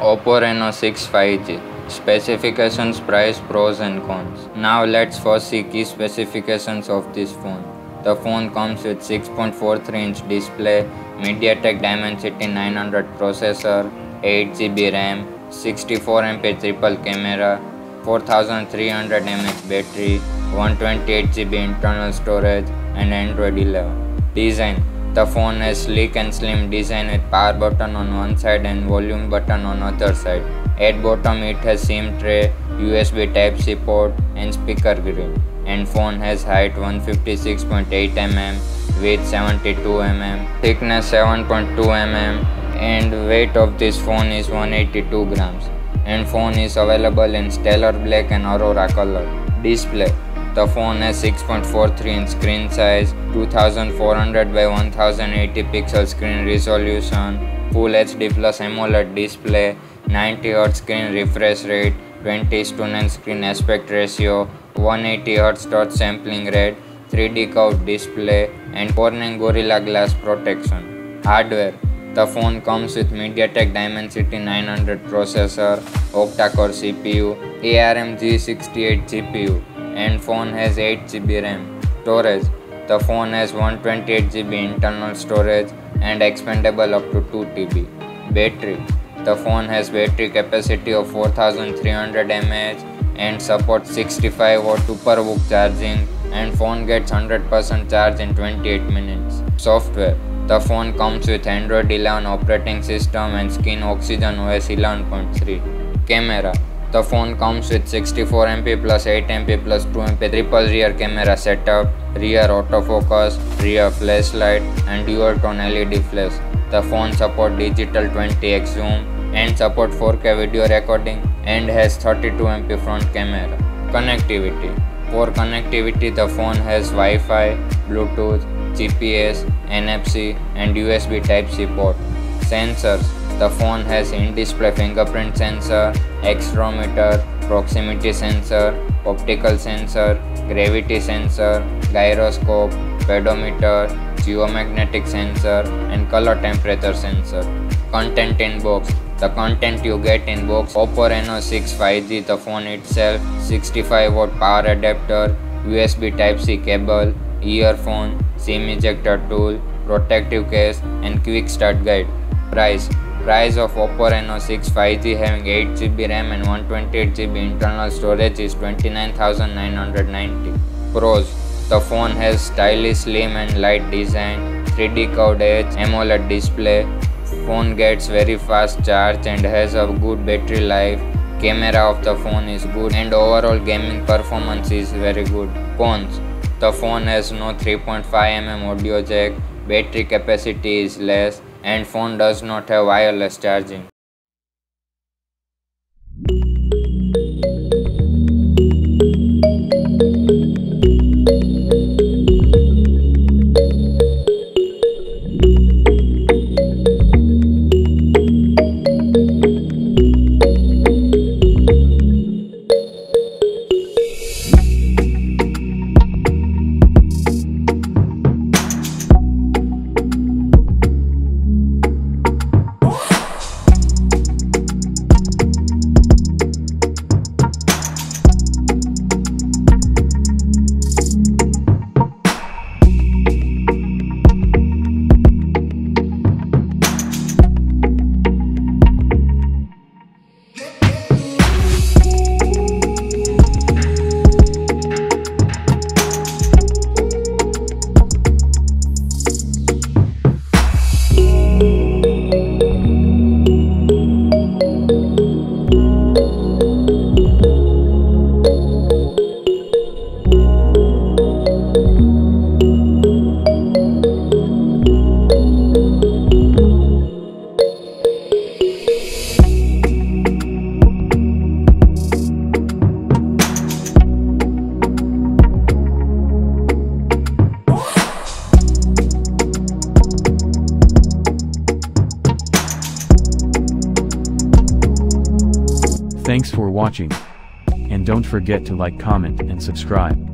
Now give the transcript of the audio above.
Oppo Reno 6 5G. Specifications, price, pros and cons. Now let's first see key specifications of this phone. The phone comes with 6.43 inch display, MediaTek Dimensity 900 processor, 8GB RAM, 64MP triple camera, 4300 mAh battery, 128GB internal storage and Android 11. Design The phone has sleek and slim design with power button on one side and volume button on other side. At bottom it has SIM tray, USB Type-C port and speaker grill. And phone has height 156.8 mm, width 72 mm, thickness 7.2 mm and weight of this phone is 182 grams. And phone is available in stellar black and aurora color. Display the phone has 6.43 inch screen size, 2400 by 1080 pixel screen resolution, Full HD plus AMOLED display, 90 Hz screen refresh rate, 20 to 9 screen aspect ratio, 180 Hz touch sampling rate, 3D curved display, and Corning Gorilla Glass protection. Hardware the phone comes with MediaTek Dimensity 900 processor, octa-core CPU, ARM G68 GPU, and phone has 8GB RAM. Storage The phone has 128GB internal storage and expandable up to 2TB. Battery The phone has battery capacity of 4300 mAh and supports 65 watt SuperVOOC charging and phone gets 100% charge in 28 minutes. Software The phone comes with Android 11 operating system and Skin Oxygen OS 11.3. Camera the phone comes with 64MP plus 8MP plus 2MP triple rear camera setup, rear autofocus, rear flashlight and dual tone LED flash. The phone supports digital 20x zoom and support 4K video recording and has 32MP front camera. Connectivity For connectivity the phone has Wi-Fi, Bluetooth, GPS, NFC and USB Type-C port. Sensors the phone has in-display fingerprint sensor, accelerometer, proximity sensor, optical sensor, gravity sensor, gyroscope, pedometer, geomagnetic sensor and color temperature sensor. Content in box The content you get in box Oppo Reno 6 5G the phone itself, 65 watt power adapter, USB Type-C cable, earphone, SIM ejector tool, protective case and quick start guide. Price Price of Oppo Reno 6 5G having 8GB RAM and 128GB internal storage is 29,990. Pros The phone has stylish slim and light design, 3D curved edge, AMOLED display, phone gets very fast charge and has a good battery life. Camera of the phone is good and overall gaming performance is very good. Cons The phone has no 3.5mm audio jack, battery capacity is less, and phone does not have wireless charging. For watching. And don't forget to like comment and subscribe.